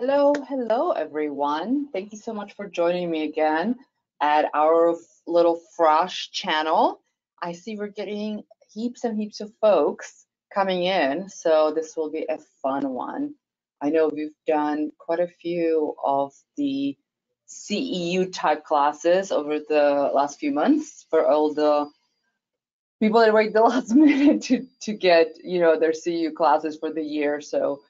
Hello, hello everyone. Thank you so much for joining me again at our little Frasch channel. I see we're getting heaps and heaps of folks coming in, so this will be a fun one. I know we've done quite a few of the CEU type classes over the last few months for all the people that wait the last minute to, to get, you know, their CEU classes for the year. So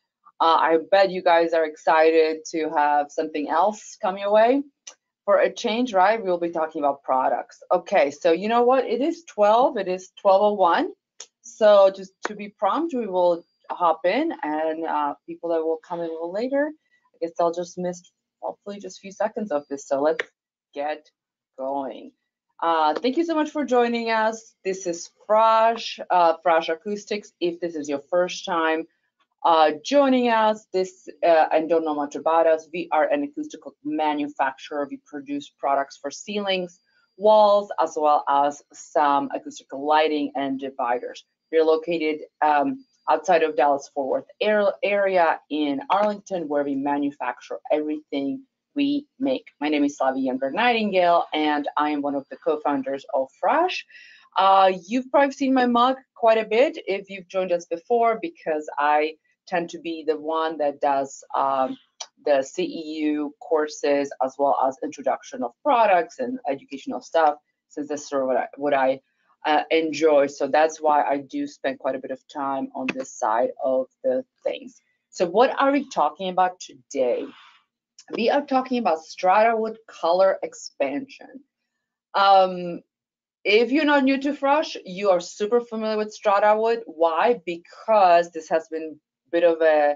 uh, I bet you guys are excited to have something else come your way. For a change, right, we'll be talking about products. Okay, so you know what? It is 12, it is 1201. So just to be prompt, we will hop in and uh, people that will come in a little later, I guess they'll just miss hopefully just a few seconds of this. So let's get going. Uh, thank you so much for joining us. This is Frasch, uh, Frasch Acoustics. If this is your first time uh, joining us, this uh, and don't know much about us, we are an acoustical manufacturer. We produce products for ceilings, walls, as well as some acoustical lighting and dividers. We're located um, outside of Dallas Fort Worth area in Arlington, where we manufacture everything we make. My name is Slavi Younger Nightingale, and I am one of the co-founders of Frasch. Uh, you've probably seen my mug quite a bit if you've joined us before, because I tend to be the one that does um, the CEU courses as well as introduction of products and educational stuff, since this is sort of what I, what I uh, enjoy. So that's why I do spend quite a bit of time on this side of the things. So what are we talking about today? We are talking about Stratawood color expansion. Um, if you're not new to Frasch, you are super familiar with Stratawood. Why? Because this has been bit of a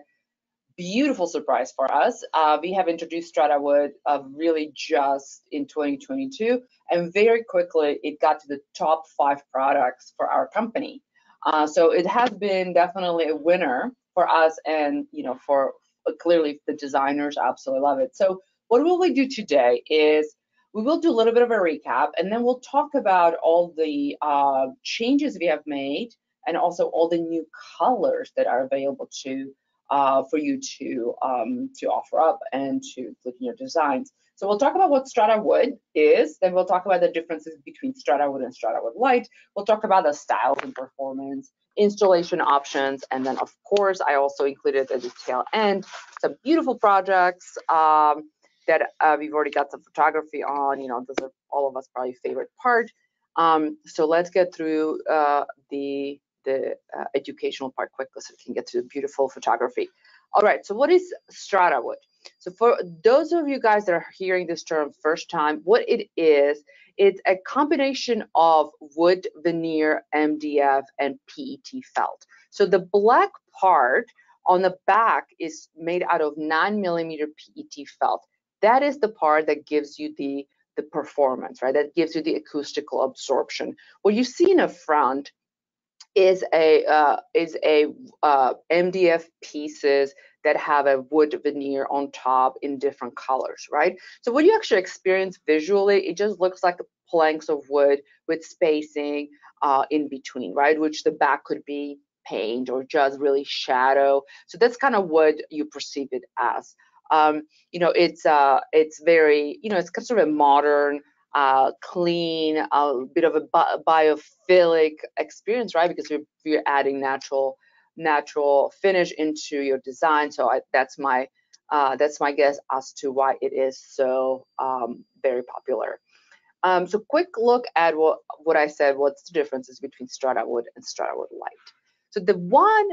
beautiful surprise for us. Uh, we have introduced Stratawood uh, really just in 2022, and very quickly it got to the top five products for our company. Uh, so it has been definitely a winner for us, and you know, for uh, clearly the designers absolutely love it. So what will we do today is we will do a little bit of a recap, and then we'll talk about all the uh, changes we have made and also all the new colors that are available to uh, for you to um, to offer up and to include in your designs. So we'll talk about what strata wood is, then we'll talk about the differences between strata wood and Stratawood Lite. We'll talk about the styles and performance, installation options, and then of course I also included at the tail end some beautiful projects um, that uh, we've already got some photography on. You know, those are all of us probably favorite part. Um, so let's get through uh, the the uh, educational part quickly so we can get to the beautiful photography. All right, so what is strata wood? So for those of you guys that are hearing this term first time, what it is, it's a combination of wood, veneer, MDF, and PET felt. So the black part on the back is made out of nine millimeter PET felt. That is the part that gives you the the performance, right? That gives you the acoustical absorption. What you see in the front is a uh, is a uh, MDF pieces that have a wood veneer on top in different colors, right? So what you actually experience visually, it just looks like planks of wood with spacing uh, in between, right? Which the back could be paint or just really shadow. So that's kind of what you perceive it as. Um, you know, it's uh, it's very, you know, it's sort of a modern uh, clean, a bit of a biophilic experience, right? Because you're, you're adding natural natural finish into your design. So I, that's my uh, that's my guess as to why it is so um, very popular. Um, so quick look at what what I said. What's the differences between strata wood and Stratawood Lite? So the one,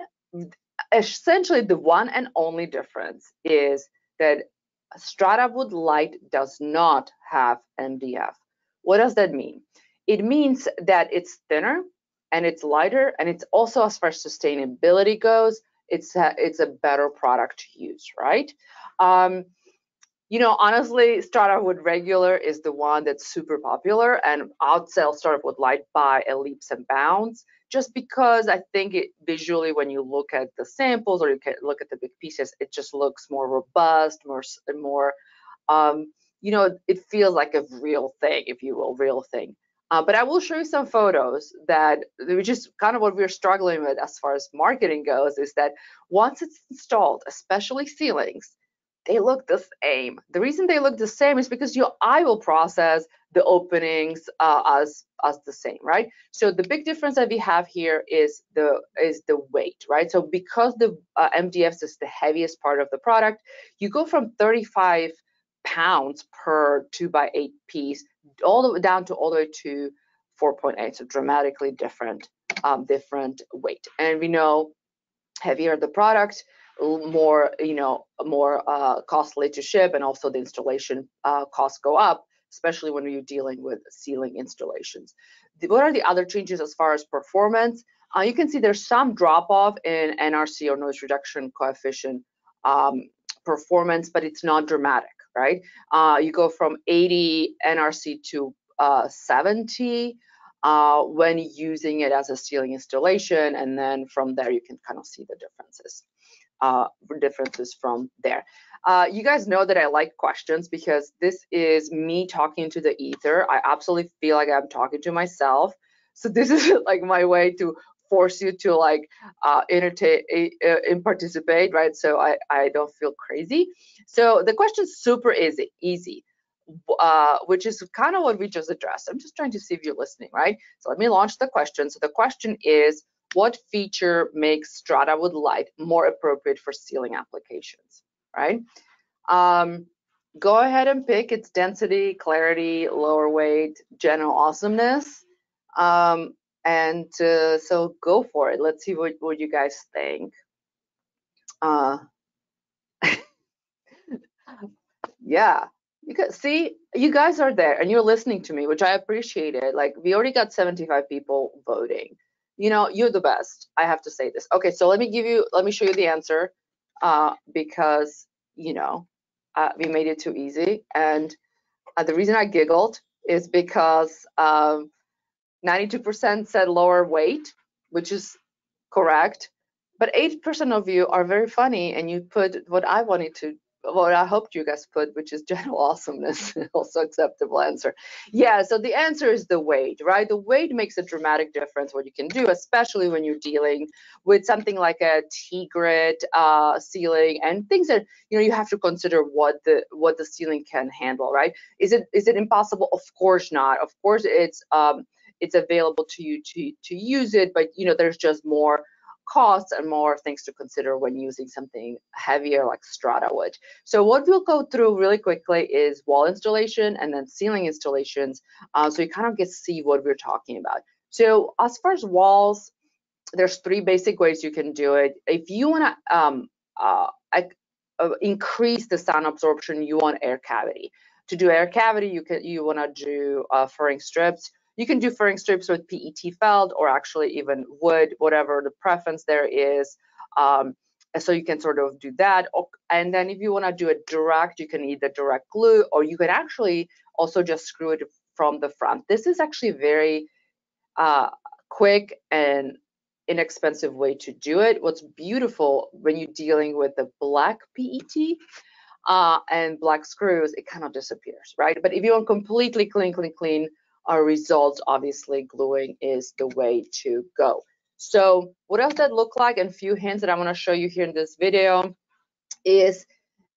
essentially the one and only difference is that Stratawood Lite does not have MDF. What does that mean? It means that it's thinner and it's lighter, and it's also as far as sustainability goes, it's a, it's a better product to use, right? Um, you know, honestly, Stratawood regular is the one that's super popular, and outsell Stratawood Lite by a leaps and bounds just because I think it visually, when you look at the samples or you can look at the big pieces, it just looks more robust, more, more, um, you know, it feels like a real thing, if you will, real thing. Uh, but I will show you some photos that, which is kind of what we're struggling with as far as marketing goes, is that once it's installed, especially ceilings, they look the same. The reason they look the same is because your eye will process the openings uh, as as the same, right? So the big difference that we have here is the is the weight, right? So because the uh, MDFs is the heaviest part of the product, you go from 35 pounds per two by eight piece all the way down to all the way to 4.8, so dramatically different um, different weight. And we know heavier the product, more you know more uh, costly to ship, and also the installation uh, costs go up, especially when you're dealing with ceiling installations. What are the other changes as far as performance? Uh, you can see there's some drop off in NRC or noise reduction coefficient um, performance, but it's not dramatic, right? Uh, you go from 80 NRC to uh, 70 uh, when using it as a ceiling installation, and then from there you can kind of see the differences uh, differences from there. Uh, you guys know that I like questions because this is me talking to the ether. I absolutely feel like I'm talking to myself. So this is like my way to force you to like uh, entertain uh, and participate, right? So I, I don't feel crazy. So the question's super easy, easy. Uh, which is kind of what we just addressed. I'm just trying to see if you're listening, right? So let me launch the question. So the question is, what feature makes Stratawood Lite more appropriate for ceiling applications, right? Um, go ahead and pick its density, clarity, lower weight, general awesomeness. Um, and uh, so go for it. Let's see what, what you guys think. Uh, yeah, you can see you guys are there and you're listening to me, which I appreciated. Like we already got 75 people voting you know, you're the best. I have to say this. Okay, so let me give you, let me show you the answer uh, because, you know, uh, we made it too easy. And uh, the reason I giggled is because 92% um, said lower weight, which is correct. But 8% of you are very funny and you put what I wanted to what I hoped you guys put, which is general awesomeness, also acceptable answer. Yeah, so the answer is the weight, right? The weight makes a dramatic difference what you can do, especially when you're dealing with something like a T-grid uh, ceiling and things that you know you have to consider what the what the ceiling can handle, right? Is it is it impossible? Of course not. Of course it's um, it's available to you to to use it, but you know there's just more costs and more things to consider when using something heavier like strata wood. So what we'll go through really quickly is wall installation and then ceiling installations. Uh, so you kind of get to see what we're talking about. So as far as walls, there's three basic ways you can do it. If you want to um, uh, uh, increase the sound absorption, you want air cavity. To do air cavity, you can you want to do uh, furring strips. You can do furring strips with PET felt or actually even wood, whatever the preference there is. Um, so you can sort of do that. And then if you want to do it direct, you can either direct glue or you can actually also just screw it from the front. This is actually very uh, quick and inexpensive way to do it. What's beautiful when you're dealing with the black PET uh, and black screws, it kind of disappears, right? But if you want completely clean, clean, clean, our results, obviously gluing is the way to go. So what does that look like? And a few hints that I want to show you here in this video is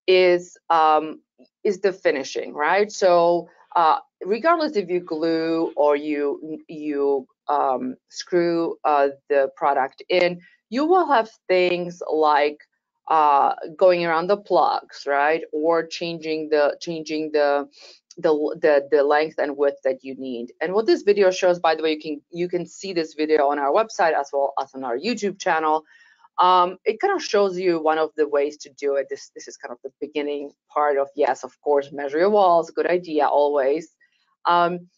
is um, is the finishing, right? So uh, regardless if you glue or you you um, screw uh, the product in, you will have things like uh, going around the plugs, right? Or changing the changing the the, the the length and width that you need. And what this video shows, by the way, you can you can see this video on our website as well as on our YouTube channel. Um, it kind of shows you one of the ways to do it. This this is kind of the beginning part of yes, of course, measure your walls, good idea always. Um,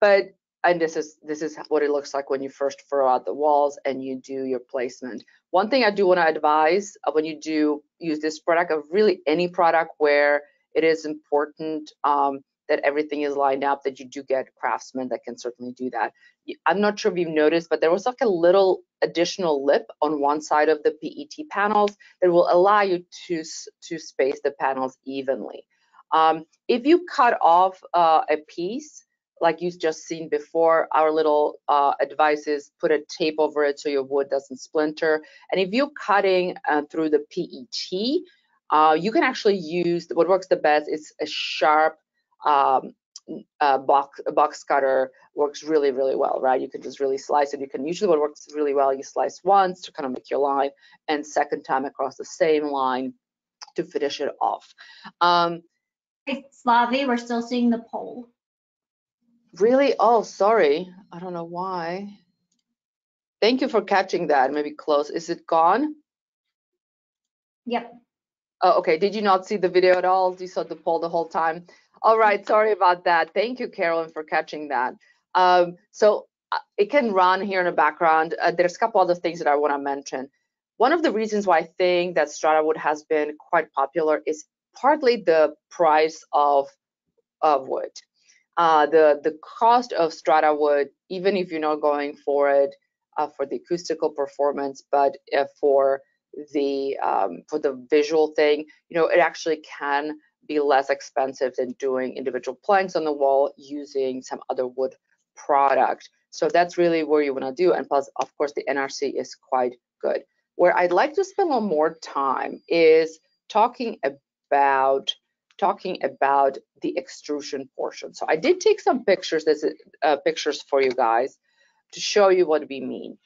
but and this is this is what it looks like when you first throw out the walls and you do your placement. One thing I do want to advise uh, when you do use this product, of really any product where it is important um, that everything is lined up, that you do get craftsmen that can certainly do that. I'm not sure if you've noticed, but there was like a little additional lip on one side of the PET panels that will allow you to, to space the panels evenly. Um, if you cut off uh, a piece, like you've just seen before, our little uh, advice is put a tape over it so your wood doesn't splinter. And if you're cutting uh, through the PET, Uh, you can actually use, what works the best is a sharp um, uh, box, box cutter works really, really well, right? You can just really slice it. You can usually what works really well, you slice once to kind of make your line and second time across the same line to finish it off. Um, Hey, Slavi, we're still seeing the poll. really, oh, sorry. I don't know why. Thank you for catching that. Maybe close. Is it gone? Yep. Oh, okay. Did you not see the video at all? You saw the poll the whole time. All right. Sorry about that. Thank you, Carolyn, for catching that. Um, so uh, it can run here in the background. Uh, there's a couple other things that I want to mention. One of the reasons why I think that Strata wood has been quite popular is partly the price of, of wood. Uh, the, the cost of Strata wood, even if you're not going for it uh, for the acoustical performance, but uh, for the um, for the visual thing, you know, it actually can be less expensive than doing individual planks on the wall using some other wood product. So that's really where you want to do. And plus, of course, the NRC is quite good. Where I'd like to spend a little more time is talking about talking about the extrusion portion. So I did take some pictures, this uh, pictures for you guys to show you what we mean.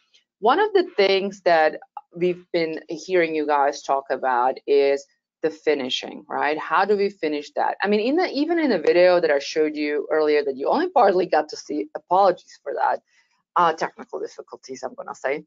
One of the things that we've been hearing you guys talk about is the finishing, right? How do we finish that? I mean, in the, even in the video that I showed you earlier that you only partly got to see, apologies for that, uh, technical difficulties, I'm gonna say,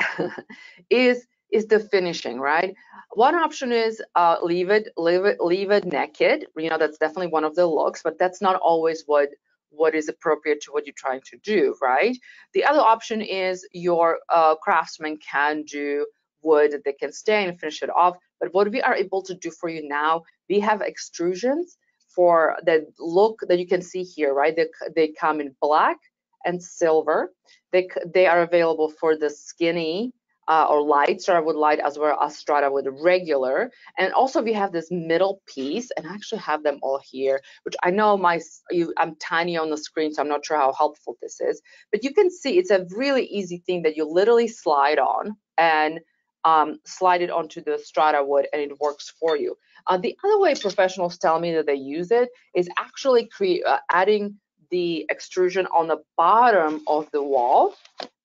is is the finishing, right? One option is uh, leave it, leave it, leave it naked. You know, that's definitely one of the looks, but that's not always what what is appropriate to what you're trying to do, right? The other option is your uh, craftsman can do wood that they can stay and finish it off. But what we are able to do for you now, we have extrusions for the look that you can see here, right? They, they come in black and silver. They, they are available for the skinny uh, or light Stratawood Lite as well as strata wood regular. And also we have this middle piece and I actually have them all here, which I know my you, I'm tiny on the screen, so I'm not sure how helpful this is, but you can see it's a really easy thing that you literally slide on and um, slide it onto the strata wood and it works for you. Uh, the other way professionals tell me that they use it is actually create, uh, adding the extrusion on the bottom of the wall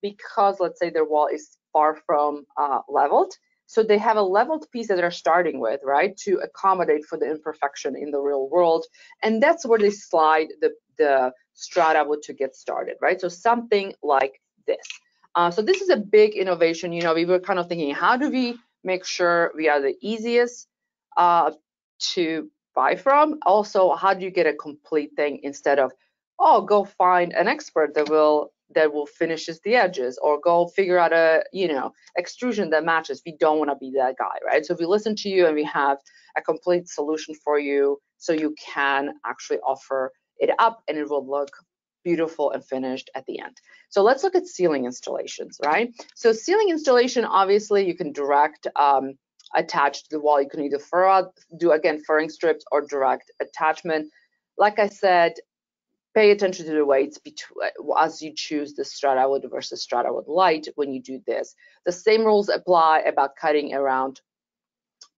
because let's say their wall is far from uh, leveled. So they have a leveled piece that they're starting with, right, to accommodate for the imperfection in the real world. And that's where they slide the, the strata to get started, right? So something like this. Uh, so this is a big innovation. You know, we were kind of thinking, how do we make sure we are the easiest uh, to buy from? Also, how do you get a complete thing instead of, oh, go find an expert that will that will finishes the edges or go figure out a you know extrusion that matches we don't want to be that guy right? So if we listen to you and we have a complete solution for you so you can actually offer it up and it will look beautiful and finished at the end. So let's look at ceiling installations right? So ceiling installation obviously you can direct um, attach to the wall. You can either fur do again furring strips or direct attachment. Like I said, pay attention to the weights as you choose the strata wood versus Stratawood Lite when you do this. The same rules apply about cutting around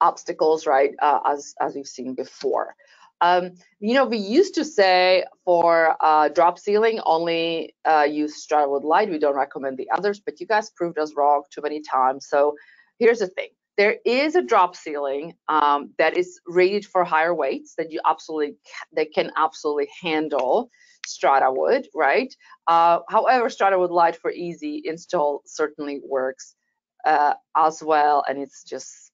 obstacles, right, uh, as, as we've seen before. Um, you know, we used to say for uh, drop ceiling, only uh, use Stratawood Lite. We don't recommend the others, but you guys proved us wrong too many times. So here's the thing. There is a drop ceiling um, that is rated for higher weights that you absolutely that can absolutely handle strata wood, right? Uh, however, Stratawood Lite for easy install certainly works uh, as well, and it's just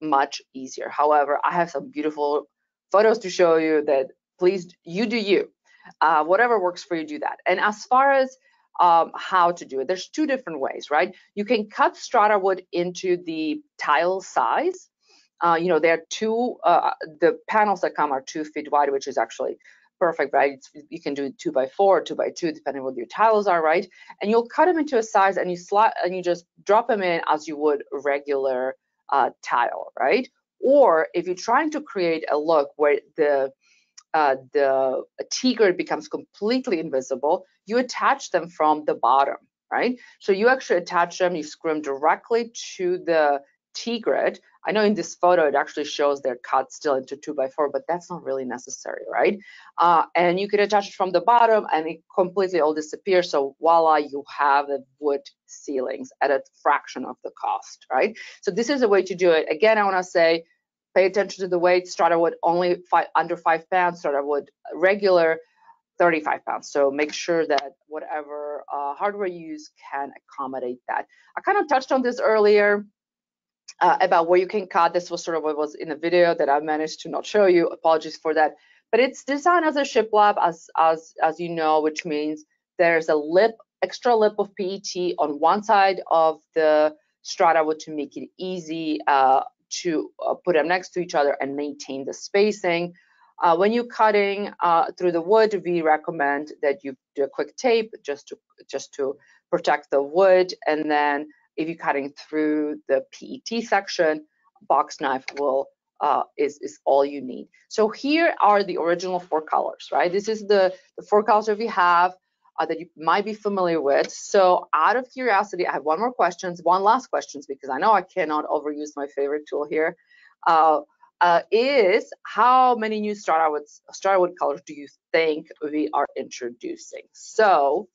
much easier. However, I have some beautiful photos to show you that please, you do you. Uh, whatever works for you, do that. And as far as um, how to do it, there's two different ways, right? You can cut strata wood into the tile size. Uh, you know, there are two, uh, the panels that come are two feet wide, which is actually perfect, right? You can do two by four, two by two, depending on what your tiles are, right? And you'll cut them into a size and you slot and you just drop them in as you would regular uh, tile, right? Or if you're trying to create a look where the uh, the T-grid becomes completely invisible, you attach them from the bottom, right? So you actually attach them, you screw them directly to the T-grid I know in this photo it actually shows they're cut still into two by four, but that's not really necessary, right? Uh, and you can attach it from the bottom and it completely all disappears. So voila, you have the wood ceilings at a fraction of the cost, right? So this is a way to do it. Again, I wanna say, pay attention to the weight, strata wood only five, under five pounds, strata wood regular, 35 pounds. So make sure that whatever uh, hardware you use can accommodate that. I kind of touched on this earlier uh, about where you can cut. This was sort of what was in the video that I managed to not show you. Apologies for that. But it's designed as a shiplap, as as as you know, which means there's a lip, extra lip of PET on one side of the strata wood to make it easy uh, to uh, put them next to each other and maintain the spacing. Uh, when you're cutting uh, through the wood, we recommend that you do a quick tape just to just to protect the wood, and then if you're cutting through the PET section, box knife will uh, is is all you need. So here are the original four colors, right? This is the the four colors that we have uh, that you might be familiar with. So out of curiosity, I have one more questions, one last questions because I know I cannot overuse my favorite tool here. Uh, uh, is how many new Strata Stratawood colors do you think we are introducing? So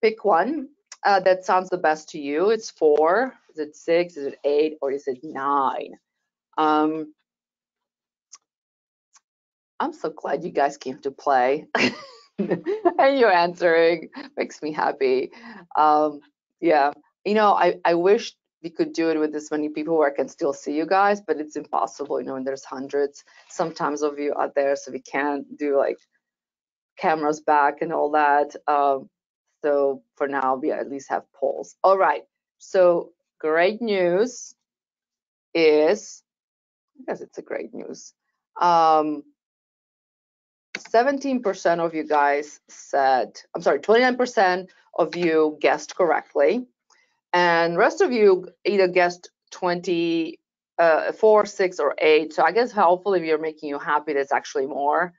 pick one uh, that sounds the best to you. It's four, is it six, is it eight, or is it nine? Um, I'm so glad you guys came to play. and you're answering makes me happy. Um, yeah, you know, I, I wish we could do it with this many people where I can still see you guys, but it's impossible, you know, and there's hundreds sometimes of you out there, so we can't do like cameras back and all that. Um, so for now, we at least have polls. All right, so great news is, I guess it's a great news. Um, 17% of you guys said, I'm sorry, 29% of you guessed correctly and rest of you either guessed 20 uh, four six or eight so i guess hopefully we are making you happy that's actually more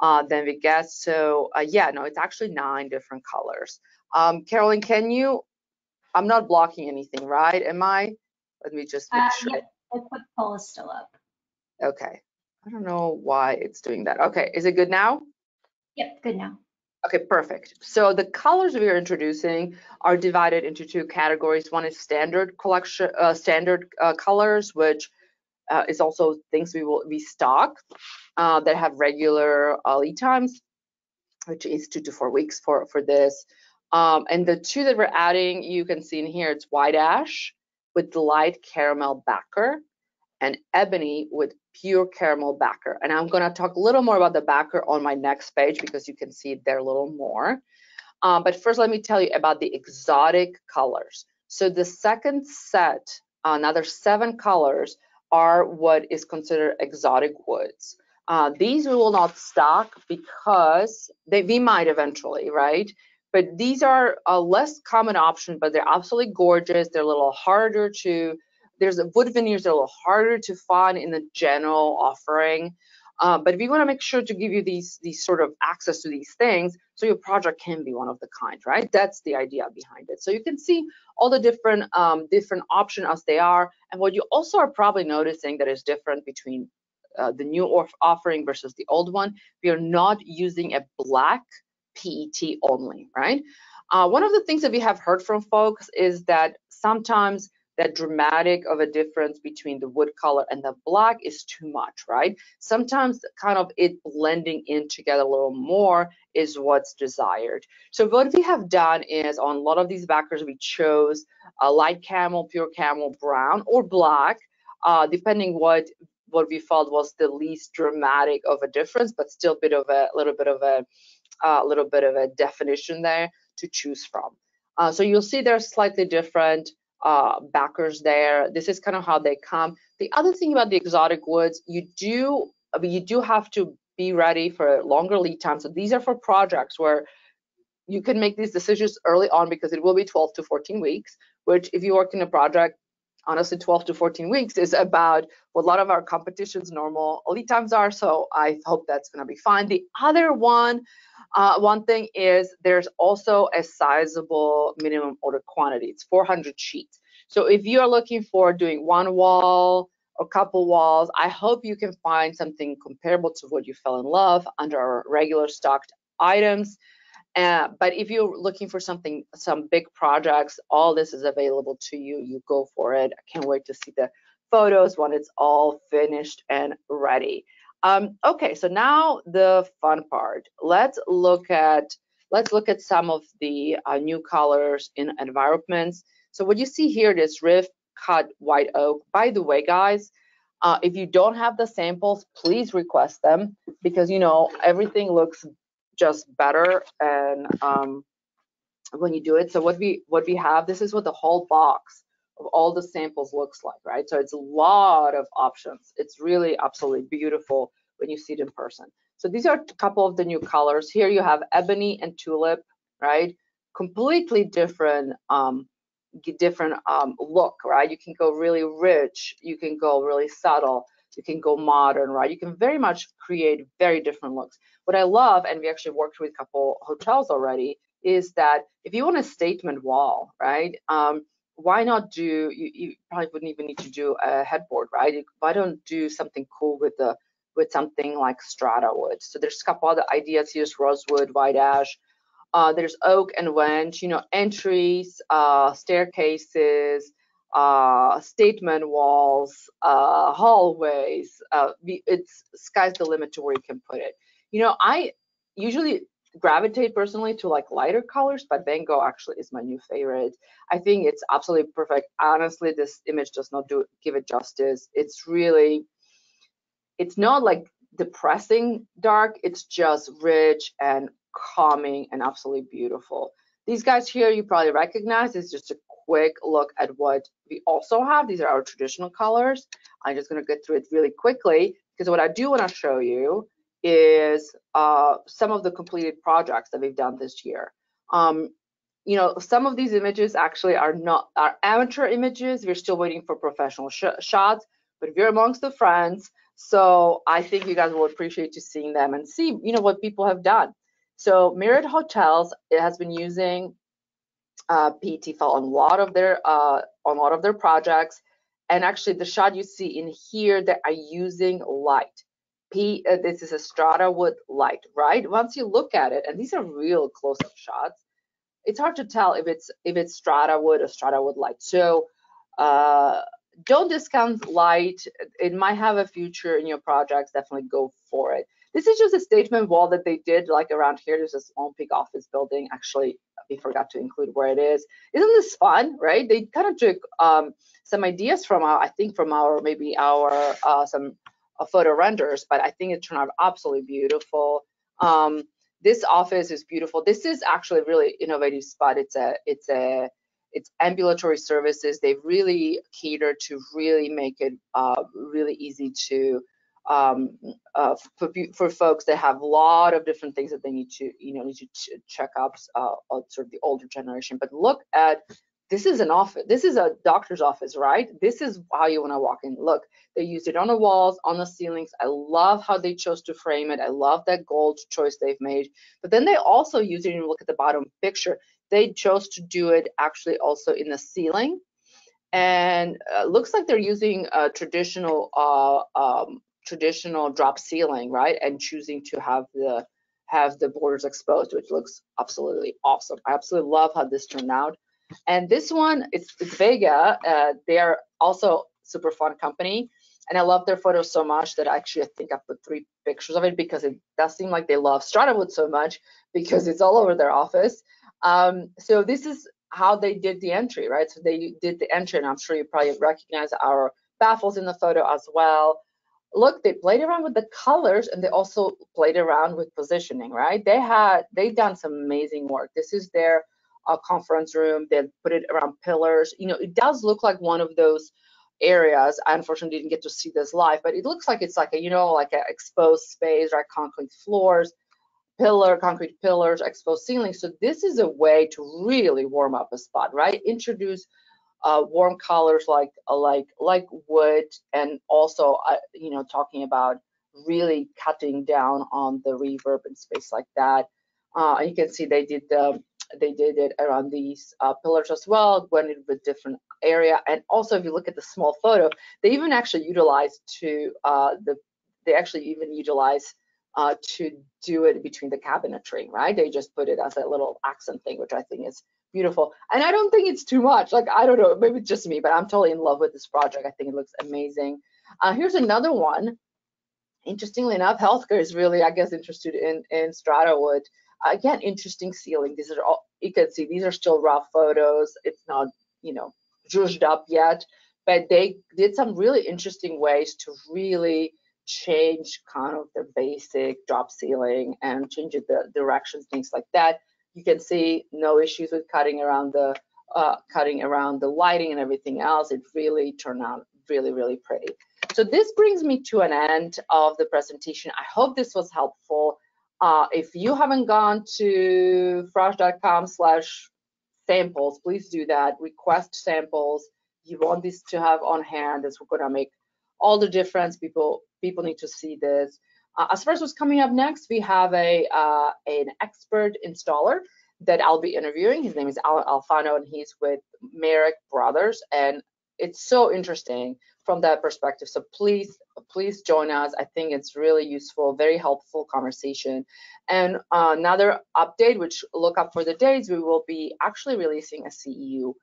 uh, than we get. so uh, yeah no it's actually nine different colors um, carolyn can you i'm not blocking anything right am i let me just make Uh, sure yep, the quick poll is still up. okay i don't know why it's doing that okay is it good now Yep, good now. Okay, perfect. So the colors we are introducing are divided into two categories. One is standard collection, uh, standard uh, colors, which uh, is also things we will we stock uh, that have regular uh, lead times, which is two to four weeks for for this. Um, and the two that we're adding, you can see in here, it's white ash with light caramel backer and ebony with pure caramel backer. And I'm gonna talk a little more about the backer on my next page because you can see it there a little more. Um, but first, let me tell you about the exotic colors. So the second set, another seven colors, are what is considered exotic woods. Uh, these we will not stock because they, we might eventually, right? But these are a less common option, but they're absolutely gorgeous. They're a little harder to there's wood veneers that are a little harder to find in the general offering. Uh, but you want to make sure to give you these these sort of access to these things, so your project can be one of the kind, right? That's the idea behind it. So you can see all the different um, different options as they are, and what you also are probably noticing that is different between uh, the new offering versus the old one. We are not using a black PET only, right? Uh, one of the things that we have heard from folks is that sometimes that dramatic of a difference between the wood color and the black is too much, right? Sometimes kind of it blending in together a little more is what's desired. So what we have done is on a lot of these backers, we chose a light camel, pure camel, brown, or black, uh, depending what what we felt was the least dramatic of a difference, but still a bit of a little bit of a a uh, little bit of a definition there to choose from. Uh, so you'll see they're slightly different uh, backers there. This is kind of how they come. The other thing about the exotic woods, you do I mean, you do have to be ready for longer lead time. So these are for projects where you can make these decisions early on because it will be 12 to 14 weeks, which if you work in a project, honestly 12 to 14 weeks is about what a lot of our competition's normal lead times are. So I hope that's gonna be fine. The other one, uh, one thing is there's also a sizable minimum order quantity. It's 400 sheets. So if you are looking for doing one wall or couple walls. I hope you can find something comparable to what you fell in love under our regular stocked items. Uh, but if you're looking for something, some big projects, all this is available to you. You go for it. I can't wait to see the photos when it's all finished and ready. Um, okay, so now the fun part. Let's look at let's look at some of the uh, new colors in environments. So what you see here, this rift cut white oak. By the way, guys, uh, if you don't have the samples, please request them because you know everything looks just better and um, when you do it. So what we what we have, this is what the whole box of all the samples looks like, right? So it's a lot of options. It's really absolutely beautiful when you see it in person. So these are a couple of the new colors. Here you have ebony and tulip, right? Completely different um, different um, look, right? You can go really rich, you can go really subtle, you can go modern, right? You can very much create very different looks. What I love, and we actually worked with a couple hotels already, is that if you want a statement wall, right? Um, why not do you, you probably wouldn't even need to do a headboard, right? Why don't do something cool with the with something like strata wood? So there's a couple other ideas. Here's rosewood, white ash, uh, there's oak and wenge, you know, entries, uh, staircases, uh, statement walls, uh, hallways. Uh, it's sky's the limit to where you can put it. You know, I usually gravitate personally to like lighter colors, but Van actually is my new favorite. I think it's absolutely perfect. Honestly, this image does not do give it justice. It's really, it's not like depressing dark. It's just rich and calming and absolutely beautiful. These guys here you probably recognize. It's just a quick look at what we also have. These are our traditional colors. I'm just going to get through it really quickly because what I do want to show you is uh, some of the completed projects that we've done this year. Um, you know, some of these images actually are not are amateur images. We're still waiting for professional sh shots, but we're amongst the friends. So I think you guys will appreciate to seeing them and see, you know, what people have done. So Marriott Hotels it has been using uh, PET foil on a lot of their uh, on a lot of their projects, and actually the shot you see in here they are using light. P uh, this is a strata wood light, right? Once you look at it, and these are real close-up shots, it's hard to tell if it's if it's strata wood or Stratawood Lite. So uh, don't discount light. It might have a future in your projects. Definitely go for it. This is just a statement wall that they did like around here. There's a small peak office building. Actually, we forgot to include where it is. Isn't this fun, right? They kind of took um, some ideas from our, I think from our, maybe our, uh, some photo renders, but I think it turned out absolutely beautiful. Um, this office is beautiful. This is actually a really innovative spot. It's a, it's a, it's ambulatory services. They really cater to really make it uh, really easy to um, uh, for, for folks that have a lot of different things that they need to, you know, need to ch check up, uh, sort of the older generation. But look at this is an office. This is a doctor's office, right? This is how you want to walk in. Look, they used it on the walls, on the ceilings. I love how they chose to frame it. I love that gold choice they've made. But then they also use it. And look at the bottom picture. They chose to do it actually also in the ceiling and uh, looks like they're using a traditional uh, um, traditional drop ceiling, right? And choosing to have the have the borders exposed, which looks absolutely awesome. I absolutely love how this turned out. And this one, it's, it's Vega. Uh, they're also super fun company. And I love their photos so much that actually I think I put three pictures of it because it does seem like they love Stratawood so much because it's all over their office. Um, so this is how they did the entry, right? So they did the entry, and I'm sure you probably recognize our baffles in the photo as well look, they played around with the colors and they also played around with positioning, right? They had, they done some amazing work. This is their uh, conference room. They put it around pillars. You know, it does look like one of those areas. I unfortunately didn't get to see this live, but it looks like it's like a, you know, like an exposed space, right? Concrete floors, pillar, concrete pillars, exposed ceilings. So this is a way to really warm up a spot, right? Introduce uh, warm colors like like like wood, and also uh, you know talking about really cutting down on the reverb and space like that. Uh, you can see they did the they did it around these uh, pillars as well, went into a different area. And also, if you look at the small photo, they even actually utilized to uh, the they actually even utilize uh, to do it between the cabinetry, right? They just put it as a little accent thing, which I think is beautiful. And I don't think it's too much. Like I don't know, maybe it's just me, but I'm totally in love with this project. I think it looks amazing. Uh, here's another one. Interestingly enough, healthcare is really, I guess, interested in in strata wood. Again, interesting ceiling. These are all you can see. These are still raw photos. It's not, you know, zhuzhed up yet, but they did some really interesting ways to really change kind of the basic drop ceiling and change the directions, things like that. You can see no issues with cutting around the uh, cutting around the lighting and everything else. It really turned out really, really pretty. So this brings me to an end of the presentation. I hope this was helpful. Uh, if you haven't gone to frasch.com slash samples, please do that. Request samples. You want this to have on hand. That's going to make all the difference. People people need to see this. Uh, as far as what's coming up next, we have a uh, an expert installer that I'll be interviewing. His name is Alan Alfano, and he's with Merrick Brothers, and it's so interesting from that perspective. So please, please join us. I think it's really useful, very helpful conversation. And uh, another update, which look up for the dates, we will be actually releasing a CEU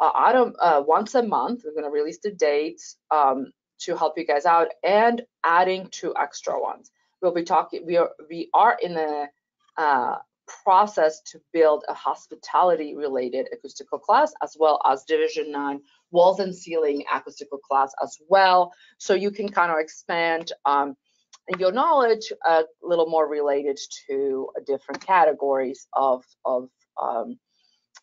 uh, autumn, uh, once a month. We're going to release the dates um, to help you guys out and adding two extra ones. We'll be talking. We are we are in a uh, process to build a hospitality related acoustical class as well as Division 9 walls and ceiling acoustical class as well. So you can kind of expand um, your knowledge a little more related to different categories of, of, um,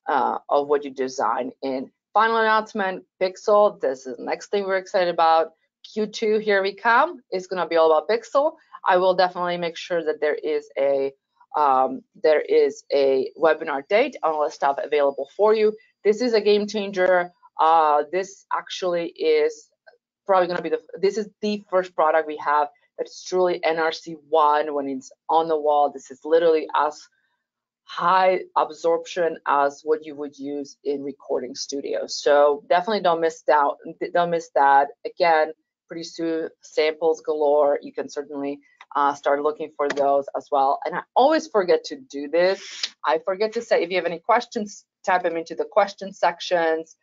uh, of what you design in. Final announcement, Pixel, this is the next thing we're excited about. Q2, here we come, is gonna be all about Pixel. I will definitely make sure that there is a um, there is a webinar date on all the stuff available for you. This is a game changer. Uh, this actually is probably going to be the, this is the first product we have that's truly NRC1 when it's on the wall. This is literally as high absorption as what you would use in recording studios. So definitely don't miss out, don't miss that. Again, pretty soon, samples galore. You can certainly uh, start looking for those as well. And I always forget to do this. I forget to say, if you have any questions, type them into the question sections.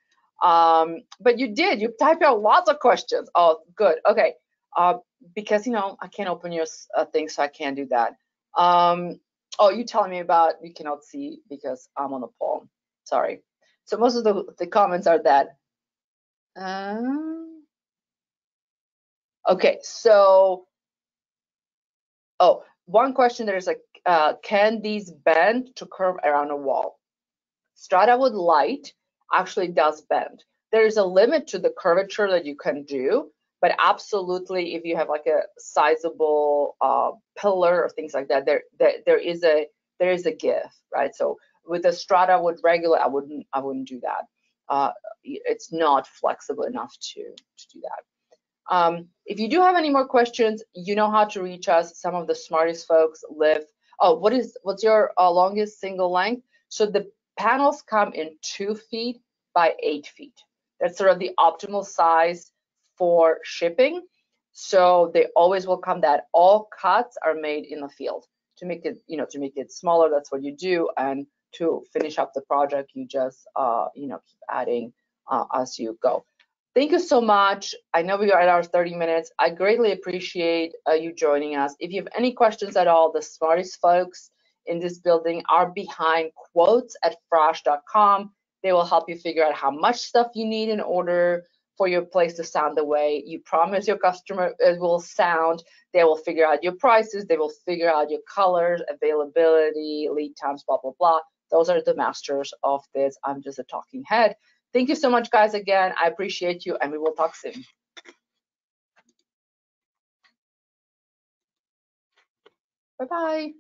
Um, but you did, you typed out lots of questions. Oh, good, okay. Uh, because, you know, I can't open your uh, thing, so I can't do that. Um, oh, you telling me about, you cannot see because I'm on the phone, sorry. So most of the, the comments are that. Um, okay, so, oh, one question there is like, uh, can these bend to curve around a wall? Stratawood Lite actually does bend. There's a limit to the curvature that you can do, but absolutely, if you have like a sizable uh, pillar or things like that, there, there there is a there is a give, right? So with a Stratawood regular, I wouldn't I wouldn't do that. Uh, it's not flexible enough to to do that. Um, if you do have any more questions, you know how to reach us. Some of the smartest folks live. Oh, what is what's your uh, longest single length? So the panels come in two feet by eight feet. That's sort of the optimal size for shipping. So they always will come that all cuts are made in the field to make it, you know, to make it smaller. That's what you do. And to finish up the project, you just, uh, you know, keep adding uh, as you go. Thank you so much. I know we are at our 30 minutes. I greatly appreciate uh, you joining us. If you have any questions at all, the smartest folks in this building are behind quotes at frasch.com. They will help you figure out how much stuff you need in order for your place to sound the way you promise your customer it will sound. They will figure out your prices. They will figure out your colors, availability, lead times, blah, blah, blah. Those are the masters of this. I'm just a talking head. Thank you so much, guys, again. I appreciate you, and we will talk soon. Bye-bye.